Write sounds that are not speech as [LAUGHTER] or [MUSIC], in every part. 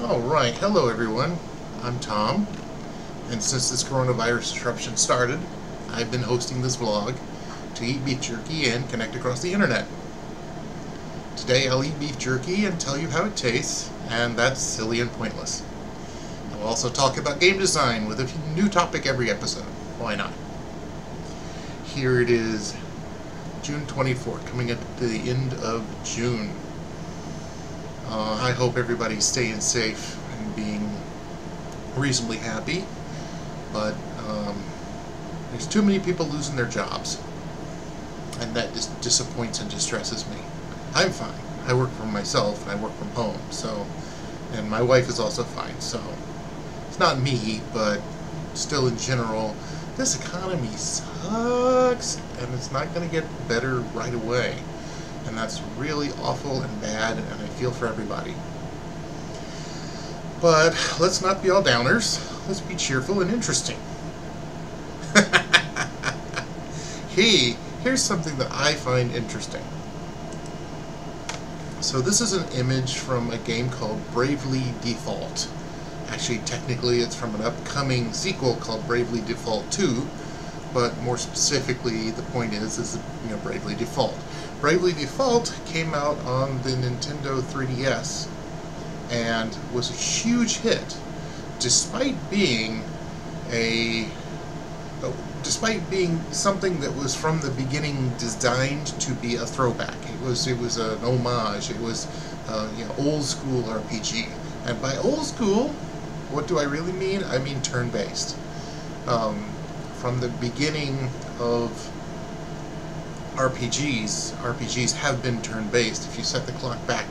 Alright, hello everyone. I'm Tom, and since this coronavirus disruption started, I've been hosting this vlog to eat beef jerky and connect across the internet. Today I'll eat beef jerky and tell you how it tastes, and that's silly and pointless. I'll also talk about game design with a new topic every episode. Why not? Here it is, June 24th, coming at the end of June. Uh, I hope everybody's staying safe and being reasonably happy, but um, there's too many people losing their jobs, and that just disappoints and distresses me. I'm fine. I work for myself and I work from home, so, and my wife is also fine, so it's not me, but still in general, this economy sucks, and it's not going to get better right away and that's really awful and bad, and I feel for everybody. But let's not be all downers. Let's be cheerful and interesting. [LAUGHS] hey, here's something that I find interesting. So this is an image from a game called Bravely Default. Actually, technically, it's from an upcoming sequel called Bravely Default 2, but more specifically, the point is, is you know, Bravely Default. Bravely Default came out on the Nintendo 3DS and was a huge hit, despite being a despite being something that was from the beginning designed to be a throwback. It was it was an homage. It was uh, you know old school RPG. And by old school, what do I really mean? I mean turn-based. Um, from the beginning of RPGs, RPGs have been turn-based. If you set the clock back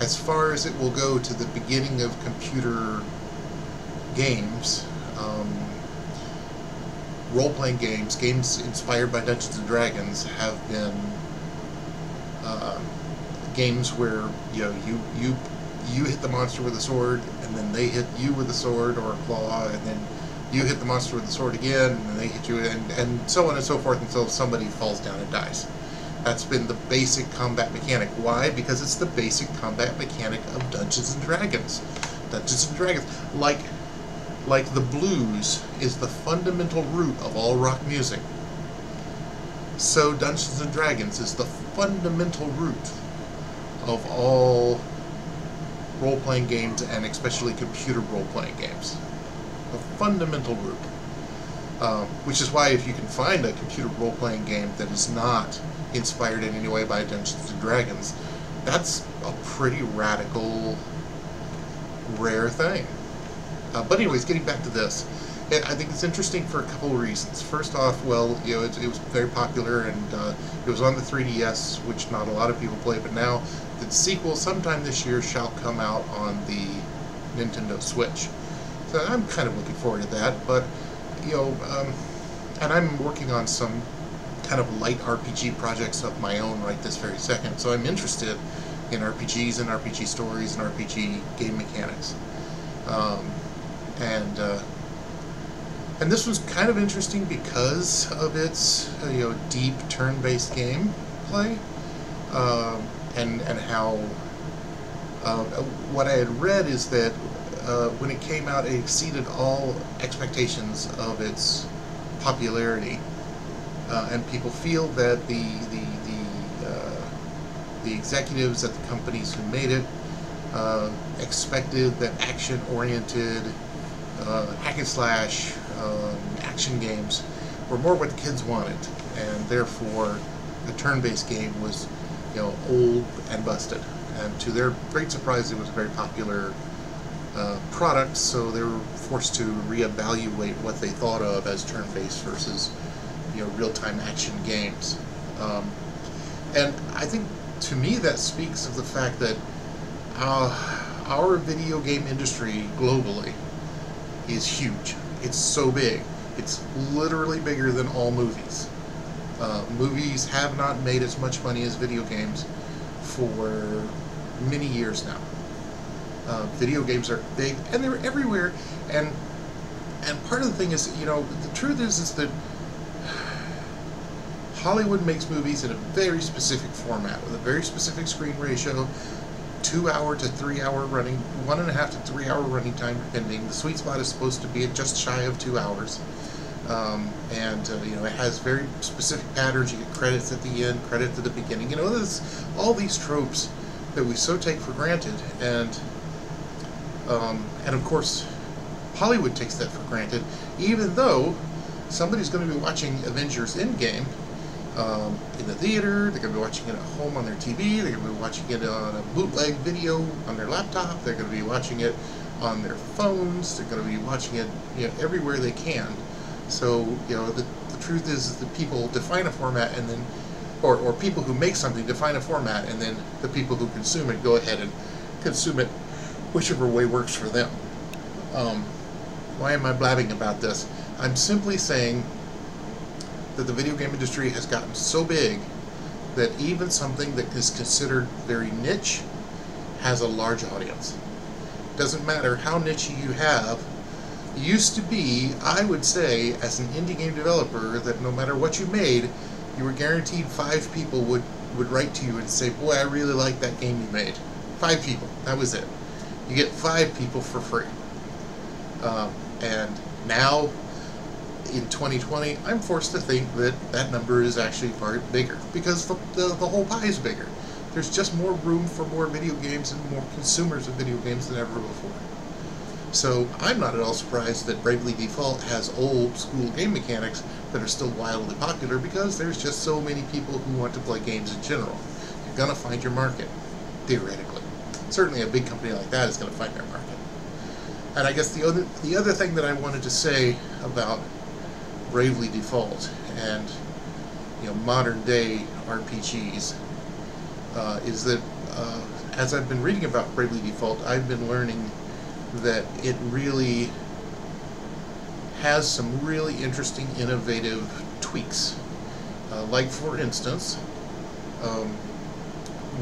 as far as it will go to the beginning of computer games, um, role-playing games, games inspired by Dungeons and Dragons have been uh, games where you know you you you hit the monster with a sword, and then they hit you with a sword or a claw, and then you hit the monster with the sword again, and they hit you, and, and so on and so forth until somebody falls down and dies. That's been the basic combat mechanic. Why? Because it's the basic combat mechanic of Dungeons and Dragons. Dungeons and Dragons, like, like the blues, is the fundamental root of all rock music. So Dungeons and Dragons is the fundamental root of all role-playing games, and especially computer role-playing games a fundamental root. Um, which is why if you can find a computer role-playing game that is not inspired in any way by Dungeons and Dragons, that's a pretty radical, rare thing. Uh, but anyways, getting back to this, it, I think it's interesting for a couple of reasons. First off, well, you know, it, it was very popular and uh, it was on the 3DS, which not a lot of people play, but now the sequel sometime this year shall come out on the Nintendo Switch. So I'm kind of looking forward to that, but, you know, um, and I'm working on some kind of light RPG projects of my own right this very second, so I'm interested in RPGs and RPG stories and RPG game mechanics. Um, and, uh, and this was kind of interesting because of its, uh, you know, deep turn-based gameplay, um, and, and how, uh, what I had read is that uh, when it came out, it exceeded all expectations of its popularity, uh, and people feel that the the the uh, the executives at the companies who made it uh, expected that action-oriented uh, hack and slash um, action games were more what the kids wanted, and therefore the turn-based game was you know old and busted. And to their great surprise, it was a very popular uh, products, so they were forced to reevaluate what they thought of as turn-based versus you know real-time action games. Um, and I think to me that speaks of the fact that our, our video game industry globally is huge. It's so big. It's literally bigger than all movies. Uh, movies have not made as much money as video games for many years now. Uh, video games are big and they're everywhere, and and part of the thing is, you know, the truth is is that Hollywood makes movies in a very specific format with a very specific screen ratio, two hour to three hour running, one and a half to three hour running time depending. The sweet spot is supposed to be at just shy of two hours. Um, and uh, you know it has very specific patterns. You get credits at the end, credits at the beginning. You know, there's all these tropes that we so take for granted, and um, and of course, Hollywood takes that for granted, even though somebody's going to be watching Avengers Endgame um, in the theater, they're going to be watching it at home on their TV, they're going to be watching it on a bootleg video on their laptop, they're going to be watching it on their phones, they're going to be watching it you know, everywhere they can. So, you know, the, the truth is that people define a format and then, or, or people who make something define a format and then the people who consume it go ahead and consume it whichever way works for them. Um, why am I blabbing about this? I'm simply saying that the video game industry has gotten so big that even something that is considered very niche has a large audience. Doesn't matter how niche you have. Used to be, I would say, as an indie game developer, that no matter what you made, you were guaranteed five people would, would write to you and say, boy, I really like that game you made. Five people. That was it. You get five people for free. Um, and now in 2020, I'm forced to think that that number is actually far bigger because the, the, the whole pie is bigger. There's just more room for more video games and more consumers of video games than ever before. So I'm not at all surprised that Bravely Default has old school game mechanics that are still wildly popular because there's just so many people who want to play games in general. You're going to find your market, theoretically. Certainly a big company like that is going to find their market. And I guess the other the other thing that I wanted to say about Bravely Default and you know modern day RPGs uh, is that uh, as I've been reading about Bravely Default, I've been learning that it really has some really interesting, innovative tweaks. Uh, like for instance, um,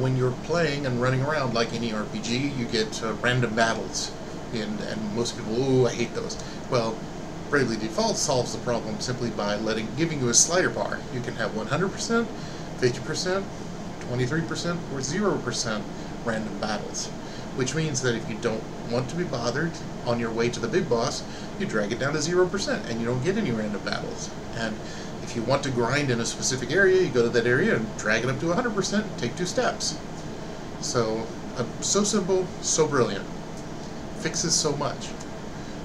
when you're playing and running around like any RPG, you get uh, random battles, and and most people, oh, I hate those. Well, Bravely Default solves the problem simply by letting giving you a slider bar. You can have 100%, 50%, 23%, or 0% random battles. Which means that if you don't want to be bothered on your way to the big boss, you drag it down to 0% and you don't get any random battles. And if you want to grind in a specific area, you go to that area and drag it up to 100%, take two steps. So, uh, so simple, so brilliant. Fixes so much.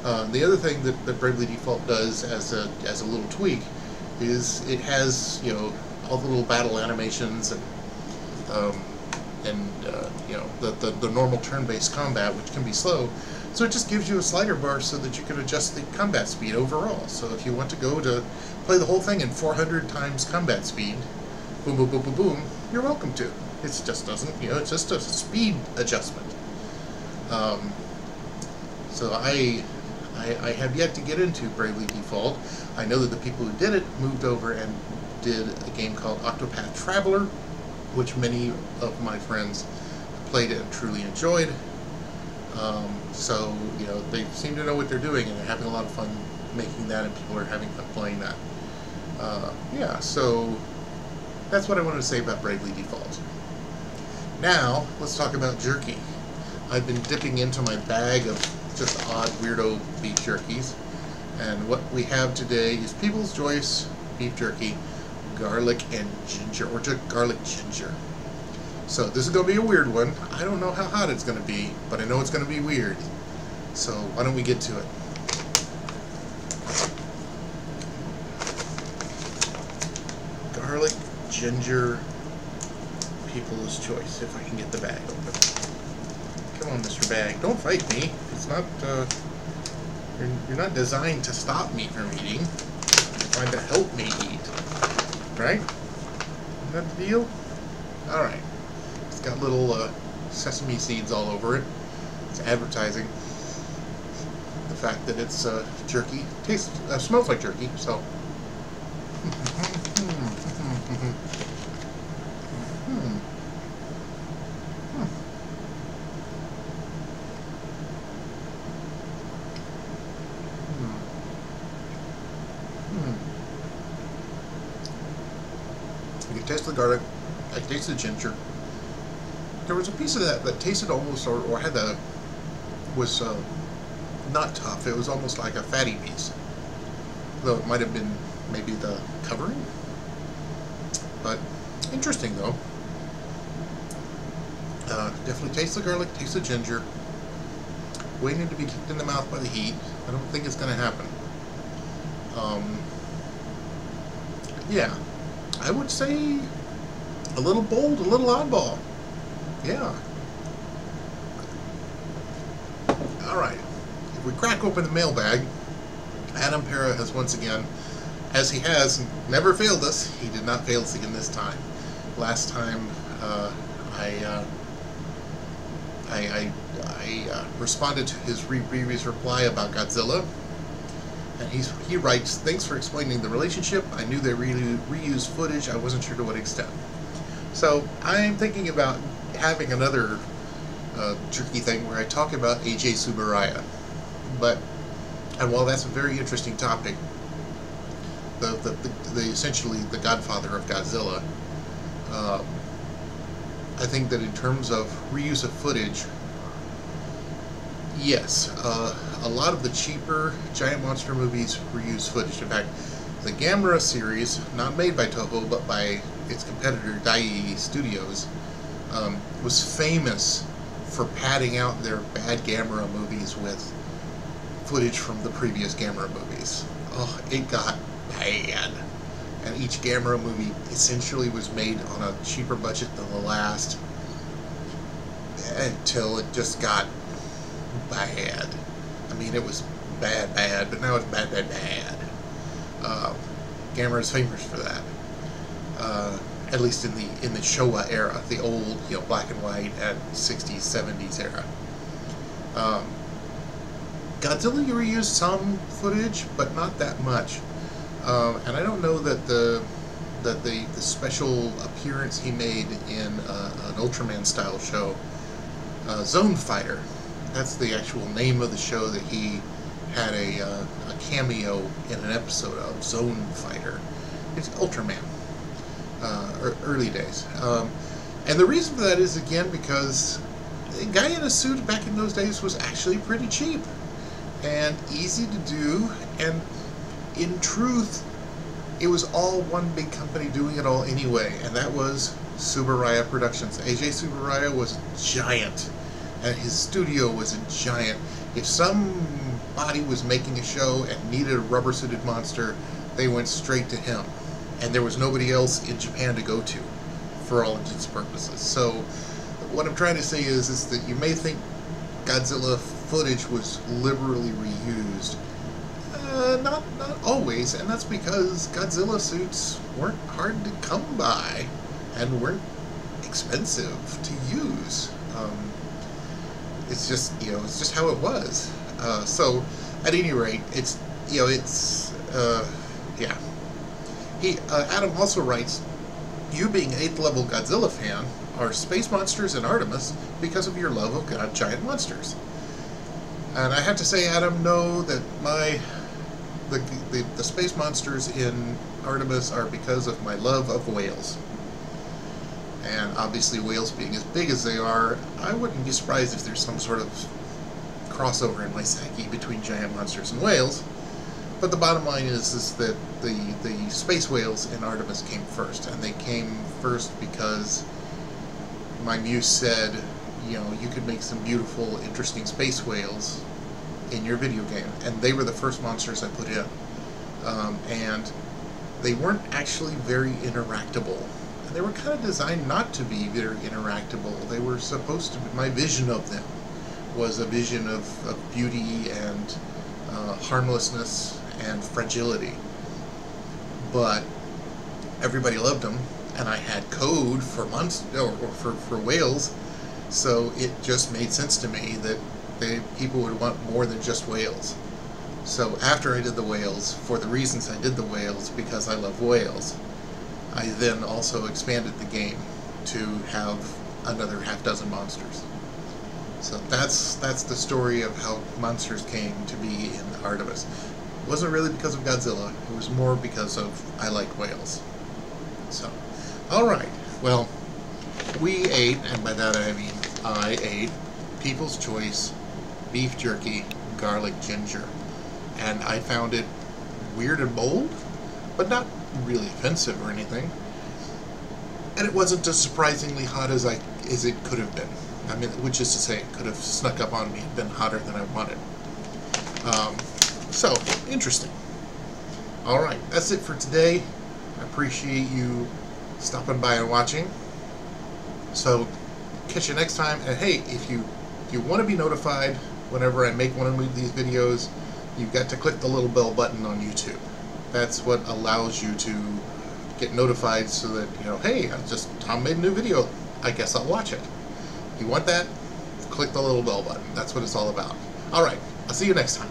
Uh, the other thing that, that Bravely Default does as a, as a little tweak is it has, you know, all the little battle animations and, um, and uh, you know, the, the, the normal turn-based combat, which can be slow. So it just gives you a slider bar so that you can adjust the combat speed overall. So if you want to go to play the whole thing in 400 times combat speed, boom, boom, boom, boom, boom, you're welcome to. It just doesn't, you know, it's just a speed adjustment. Um, so I I, I, have yet to get into Bravely Default. I know that the people who did it moved over and did a game called Octopath Traveler, which many of my friends played and truly enjoyed. Um, so, you know, they seem to know what they're doing and they're having a lot of fun making that and people are having fun playing that. Uh, yeah, so that's what I wanted to say about Bravely Default. Now, let's talk about jerky. I've been dipping into my bag of just odd, weirdo beef jerkies. And what we have today is People's Choice beef jerky, garlic and ginger, or just garlic ginger. So this is going to be a weird one. I don't know how hot it's going to be, but I know it's going to be weird. So why don't we get to it? Garlic, ginger, People's Choice, if I can get the bag open. Come on, Mr. Bag. Don't fight me. It's not, uh, you're, you're not designed to stop me from eating. You're trying to help me eat. Right? Isn't that the deal? Alright. It's got little, uh, sesame seeds all over it. It's advertising the fact that it's, uh, jerky. Tastes, uh, smells like jerky, so... taste the garlic. I taste the ginger. there was a piece of that that tasted almost, or, or had the, was uh, not tough. It was almost like a fatty piece. Though it might have been maybe the covering. But interesting though. Uh, definitely tastes the garlic, tastes the ginger. Waiting to be kicked in the mouth by the heat. I don't think it's going to happen. Um, yeah, I would say a little bold, a little oddball. Yeah. All right. If we crack open the mailbag, Adam Para has once again, as he has never failed us, he did not fail us again this time. Last time, uh, I, uh, I, I, I uh, responded to his previous reply about Godzilla, and he's, he writes, Thanks for explaining the relationship. I knew they really reused footage. I wasn't sure to what extent. So I'm thinking about having another uh, tricky thing where I talk about Eiji Tsuburaya. But, and while that's a very interesting topic, the, the, the, the essentially the godfather of Godzilla, um, I think that in terms of reuse of footage, yes, uh, a lot of the cheaper giant monster movies reuse footage. In fact, the Gamera series, not made by Toho, but by its competitor Daiei Studios, um, was famous for padding out their bad Gamera movies with footage from the previous Gamera movies. Oh, it got bad. And each Gamera movie essentially was made on a cheaper budget than the last until it just got bad. I mean, it was bad, bad, but now it's bad, bad, bad. Uh, Gamera is famous for that. Uh, at least in the in the Showa era, the old you know black and white and 60s 70s era. Um, Godzilla reused some footage, but not that much. Um, and I don't know that the that the, the special appearance he made in uh, an Ultraman style show, uh, Zone Fighter, that's the actual name of the show that he had a, uh, a cameo in an episode of Zone Fighter. It's Ultraman uh, early days. Um, and the reason for that is, again, because a guy in a suit back in those days was actually pretty cheap and easy to do. And in truth, it was all one big company doing it all anyway, and that was Tsuburaya Productions. Eiji Tsuburaya was giant, and his studio was a giant. If somebody was making a show and needed a rubber suited monster, they went straight to him and there was nobody else in Japan to go to for all intents and purposes. So what I'm trying to say is, is that you may think Godzilla footage was liberally reused. Uh, not not always, and that's because Godzilla suits weren't hard to come by and weren't expensive to use. Um, it's just you know it's just how it was. Uh, so at any rate, it's you know it's uh, yeah he, uh, Adam also writes, you being 8th level Godzilla fan are Space Monsters and Artemis because of your love of God, giant monsters. And I have to say, Adam, know that my the, the, the space monsters in Artemis are because of my love of whales. And obviously, whales being as big as they are, I wouldn't be surprised if there's some sort of crossover in my psyche between giant monsters and whales. But the bottom line is, is that the, the space whales in Artemis came first, and they came first because my muse said, you know, you could make some beautiful, interesting space whales in your video game, and they were the first monsters I put in. Um, and they weren't actually very interactable. They were kind of designed not to be very interactable. They were supposed to be, my vision of them was a vision of, of beauty and uh, harmlessness and fragility. But everybody loved them, and I had code for months or, or for, for whales, so it just made sense to me that they, people would want more than just whales. So after I did the whales, for the reasons I did the whales, because I love whales, I then also expanded the game to have another half dozen monsters. So that's that's the story of how monsters came to be in Artemis. It wasn't really because of Godzilla. It was more because of I like whales. So, all right. Well, we ate, and by that I mean I ate, People's Choice beef jerky garlic ginger. And I found it weird and bold, but not really offensive or anything. And it wasn't as surprisingly hot as I as it could have been. I mean, which is to say, it could have snuck up on me and been hotter than I wanted. Um, so, interesting. Alright, that's it for today. I appreciate you stopping by and watching. So, catch you next time. And hey, if you if you want to be notified whenever I make one of these videos, you've got to click the little bell button on YouTube. That's what allows you to get notified so that, you know, hey, I just Tom made a new video. I guess I'll watch it. You want that, click the little bell button. That's what it's all about. All right, I'll see you next time.